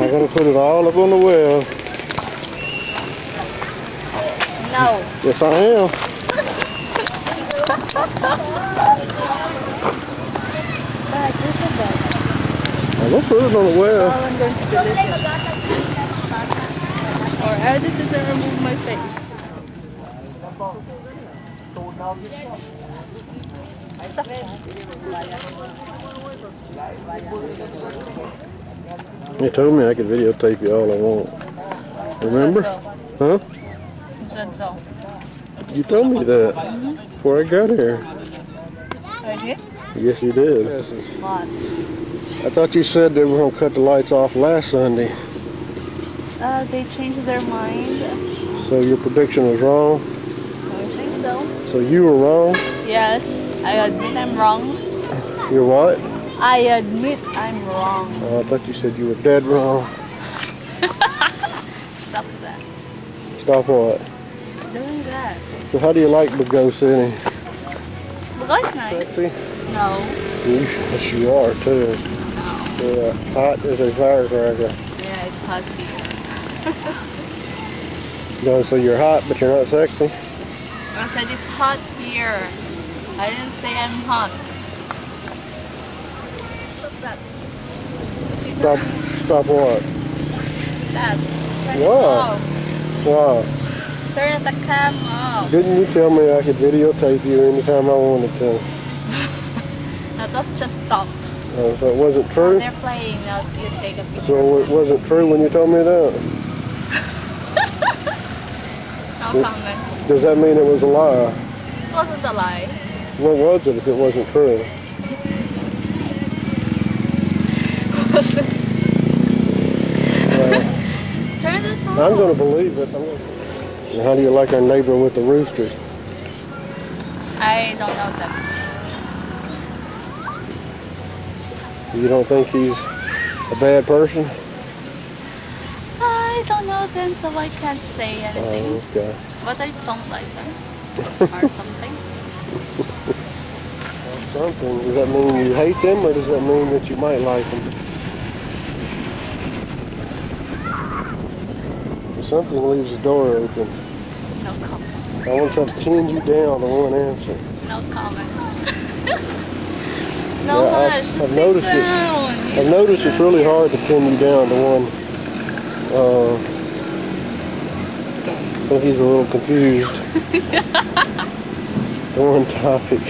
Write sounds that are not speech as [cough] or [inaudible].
gonna put it all up on the web. No. Yes, I am. Dad, this is bad. I'm gonna put it on the web. Now I'm going to delete it. Or edit it and remove my face. You told me I could videotape you all I want. Remember? Huh? Who said so? You told me that before I got here. Right here? Yes, you did. What? I thought you said they were gonna cut the lights off last Sunday, Uh, they changed their mind. so your prediction was wrong. I think so. So you were wrong. Yes, I admit I'm wrong. You're what? I admit I'm wrong. Oh, I thought you said you were dead wrong. [laughs] Stop that. Stop what? Doing that. So how do you like Bogo City? Because nice. Sexy? No. Yes, you are too. Yeah, hot as a firecracker. Yeah, it's hot. [laughs] No, so you're hot, but you're not sexy. I said it's hot here. I didn't say I'm hot. Stop Stop, that? stop what? That. Turn Wow. it off. Why? Turn the cam off. Didn't you tell me I could videotape you anytime I wanted to? [laughs] Now let's just stop. Uh, so it wasn't true? They're playing. Now you take a picture. So it wasn't true when you told me that? [laughs] No comment. Does that mean it was a lie? It wasn't a lie. What was it if it wasn't true? It off. I'm going to believe it. Gonna... How do you like our neighbor with the roosters? I don't know them. You don't think he's a bad person? I don't know them, so I can't say anything. Oh, okay. But I don't like them. or something. [laughs] Something. Does that mean you hate them or does that mean that you might like them? Something leaves the door open. No comment. I want to try to pin you down to one answer. No comment. [laughs] no Yeah, I've- hush. I've Sit noticed it. I've noticed it's really hard to pin you down to one. Uh, I think he's a little confused. [laughs] one topic.